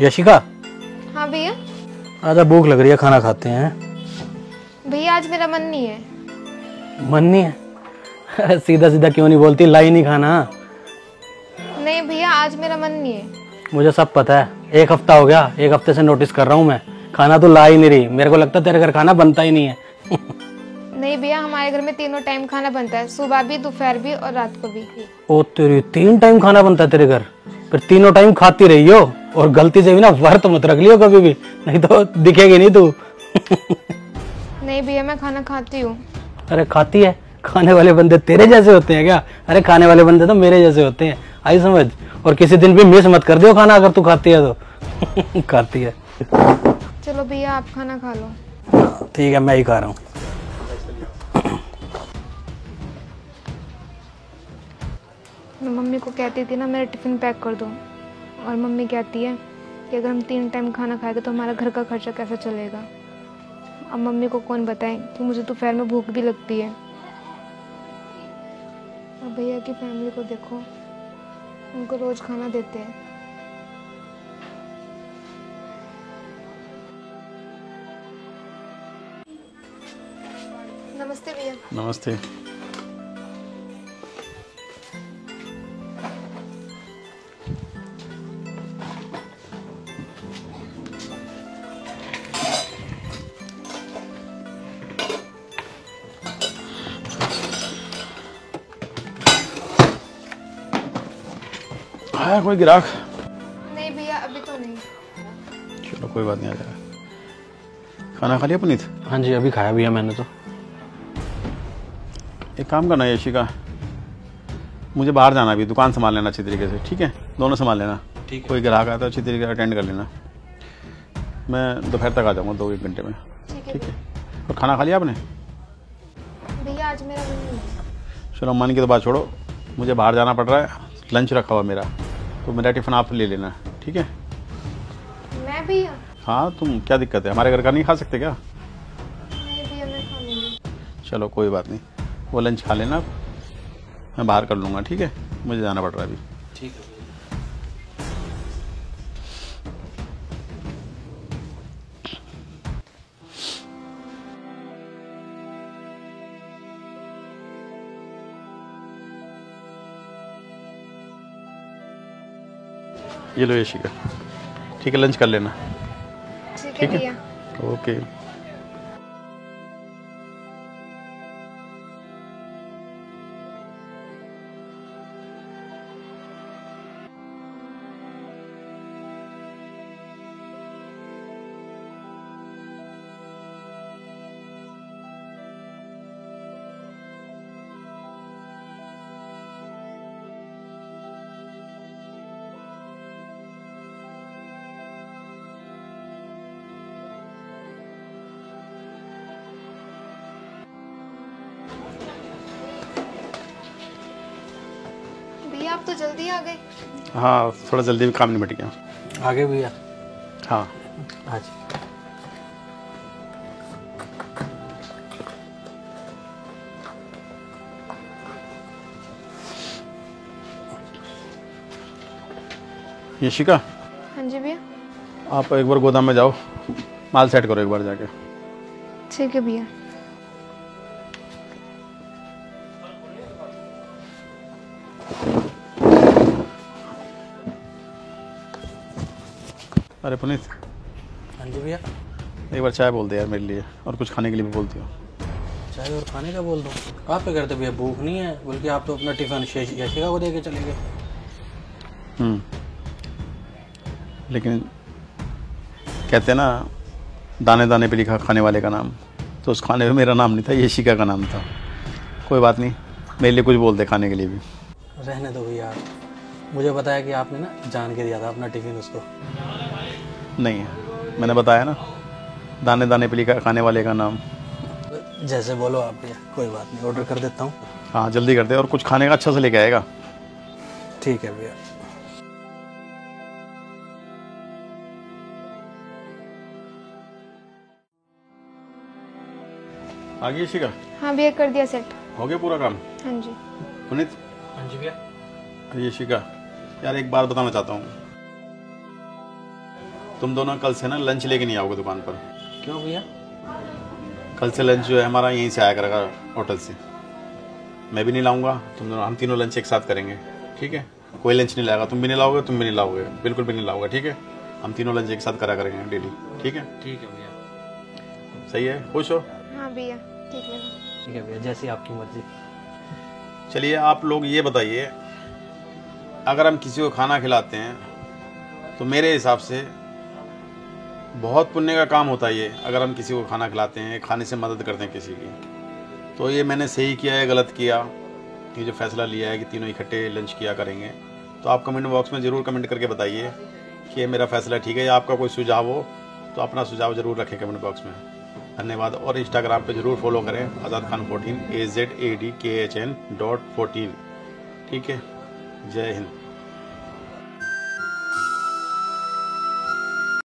यशिका? हाँ भैया? आजा भूख लग रही है खाना खाते हैं। भैया आज मेरा मन नहीं है। मन नहीं है? सीधा सीधा क्यों नहीं बोलती? लाई नहीं खाना। नहीं भैया आज मेरा मन नहीं है। मुझे सब पता है। एक हफ़्ता हो गया एक हफ़्ते से नोटिस कर रहा हूँ मैं। खाना तो ला ही नहीं रही। मेरे को लगता तेरे घर खाना बनता ही नहीं है। नहीं भैया हमारे घर में तीनों टाइम खाना बनता है। सुबह भी दोपहर भी और रात को भी। ओ तेरी तीन टाइम खाना बनता है तेरे घर। फिर तीनों टाइम खाती रही हो? और गलती से भी ना वर्त मत रख लियो कभी भी नहीं तो दिखेगी नहीं तू। नहीं भैया मैं खाना खाती हूँ। अरे खाती है? खाने वाले बंदे तेरे जैसे होते हैं क्या? अरे खाने वाले बंदे तो मेरे जैसे होते हैं आई समझ? और किसी दिन भी मिस मत कर दियो खाना अगर तू खाती है तो। खाती है। चलो भैया आप खाना खा लो। ठीक है मैं ही खा रहा हूँ। मम्मी को कहती थी ना मेरा टिफ़िन पैक कर दो। और मम्मी कहती है कि अगर हम तीन टाइम खाना खाएँगे तो हमारा घर का खर्चा कैसे चलेगा? अब मम्मी को कौन बताए कि मुझे तो दोपहर में भूख भी लगती है। और भैया की फैमिली को देखो, उनको रोज़ खाना देते हैं। नमस्ते भैया। नमस्ते। आया कोई ग्राहक नहीं भैया अभी तो नहीं। चलो कोई बात नहीं आ जाएगा। खाना खा लिया पुनीत? हाँ जी अभी खाया भी है मैंने तो। एक काम करना यशिका। मुझे बाहर जाना अभी दुकान संभाल लेना अच्छी तरीके से ठीक है? दोनों संभाल लेना। ठीक है। कोई ग्राहक आता है अच्छी तरीके से अटेंड कर लेना। मैं दोपहर तक आ जाऊँगा दो एक घंटे में। ठीक है और खाना खा लिया आपने? भैया आज मेरा चलो मन की तो बात छोड़ो। मुझे बाहर जाना पड़ रहा है। लंच रखा हुआ मेरा। तो मेरा टिफ़िन आप ले लेना ठीक है? मैं भी हाँ। तुम क्या दिक्कत है? हमारे घर का नहीं खा सकते क्या? चलो कोई बात नहीं। वो लंच खा लेना आप। मैं बाहर कर लूँगा ठीक है? मुझे जाना पड़ रहा है अभी। ठीक है। ये लो यशिका ठीक है लंच कर लेना। ठीक है ठीक है। ओके आप तो जल्दी आ गए। हाँ थोड़ा जल्दी भी काम निपट गया। आगे भैया हाँ? आज यशिका? हाँ जी भैया। आप एक बार गोदाम में जाओ। माल सेट करो एक बार जाके। ठीक है भैया। अरे पुनीत। हाँ जी भैया। एक बार चाय बोल दे यार मेरे लिए और कुछ खाने के लिए भी बोलती हो। चाय और खाने का बोल दो? आप क्या करते भैया? भूख नहीं है? बल्कि आप तो अपना टिफ़िन यशिका को दे के चले गए। हम्म। लेकिन कहते हैं ना दाने दाने पे लिखा खाने वाले का नाम। तो उस खाने में मेरा नाम नहीं था यशिका का नाम था। कोई बात नहीं मेरे लिए कुछ बोल दे खाने के लिए भी। रहने दो भैया मुझे बताया कि आपने ना जान के दिया था अपना टिफ़िन उसको। नहीं है। मैंने बताया ना दाने दाने पे लिखा खाने वाले का नाम। जैसे बोलो आप भैया कोई बात नहीं ऑर्डर कर देता हूँ। हाँ जल्दी कर दे और कुछ खाने का अच्छा से लेके आएगा। ठीक है भैया। आ गई यशिका हाँ भैया कर दिया सेट हो गया पूरा काम? हाँ जी। पुनीत? हाँ जी भैया। यशिका यार एक बात बताना चाहता हूँ। तुम दोनों कल से ना लंच लेके नहीं आओगे दुकान पर। क्यों भैया? कल से लंच जो है हमारा यहीं से आया करेगा होटल से। मैं भी नहीं लाऊँगा तुम दोनों हम तीनों लंच एक साथ करेंगे ठीक है? कोई लंच नहीं लाएगा तुम भी नहीं लाओगे तुम भी नहीं लाओगे बिल्कुल भी नहीं लाओगे ठीक है? हम तीनों लंच एक साथ करा करेंगे डेली ठीक है? ठीक है भैया। सही है? खुश हो? हाँ भैया ठीक लगा ठीक है भैया जैसी आपकी मर्ज़ी। चलिए आप लोग ये बताइए अगर हम किसी को खाना खिलाते हैं तो मेरे हिसाब से बहुत पुण्य का काम होता है ये, अगर हम किसी को खाना खिलाते हैं, खाने से मदद करते हैं किसी की। तो ये मैंने सही किया है गलत किया? ये जो फैसला लिया है कि तीनों इकट्ठे लंच किया करेंगे तो आप कमेंट बॉक्स में ज़रूर कमेंट करके बताइए कि मेरा फैसला ठीक है या आपका कोई सुझाव हो तो अपना सुझाव ज़रूर रखें कमेंट बॉक्स में। धन्यवाद, और इंस्टाग्राम पे ज़रूर फॉलो करें, Azad Khan fourteen A Z A D K H N dot fourteen ठीक है, जय हिंद।